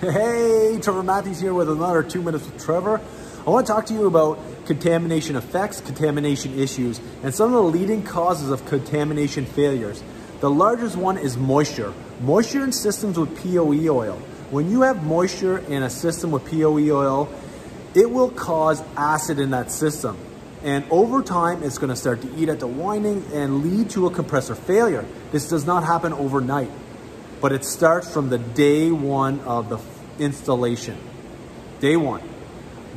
Hey, Trevor Matthews here with another two minutes with Trevor. I want to talk to you about contamination effects, contamination issues, and some of the leading causes of contamination failures. The largest one is moisture. Moisture in systems with POE oil. When you have moisture in a system with POE oil, it will cause acid in that system. And over time, it's gonna start to eat at the winding and lead to a compressor failure. This does not happen overnight, but it starts from the day one of the installation. Day one.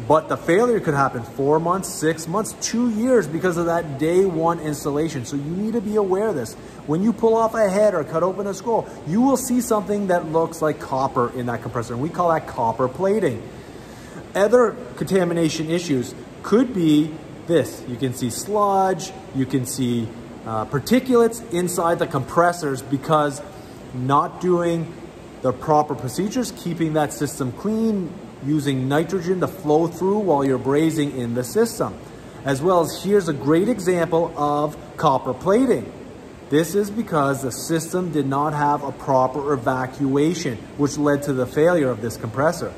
But the failure could happen four months, six months, two years because of that day one installation. So you need to be aware of this. When you pull off a head or cut open a scroll, you will see something that looks like copper in that compressor. And we call that copper plating. Other contamination issues could be this. You can see sludge, you can see uh, particulates inside the compressors because not doing the proper procedures, keeping that system clean, using nitrogen to flow through while you're brazing in the system. As well as here's a great example of copper plating. This is because the system did not have a proper evacuation, which led to the failure of this compressor.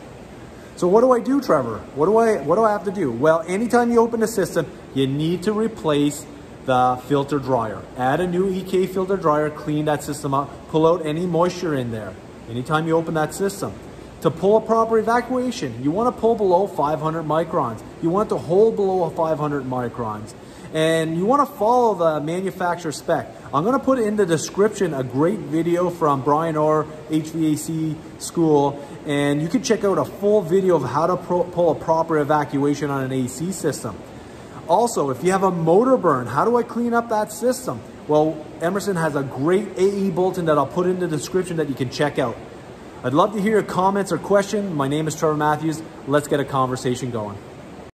So what do I do, Trevor? What do I what do I have to do? Well, anytime you open the system, you need to replace the filter dryer. Add a new EK filter dryer, clean that system up, pull out any moisture in there. Anytime you open that system. To pull a proper evacuation, you want to pull below 500 microns. You want to hold below 500 microns. And you want to follow the manufacturer spec. I'm going to put in the description a great video from Bryan Orr HVAC School. And you can check out a full video of how to pull a proper evacuation on an AC system. Also, if you have a motor burn, how do I clean up that system? Well, Emerson has a great AE bulletin that I'll put in the description that you can check out. I'd love to hear your comments or questions. My name is Trevor Matthews. Let's get a conversation going.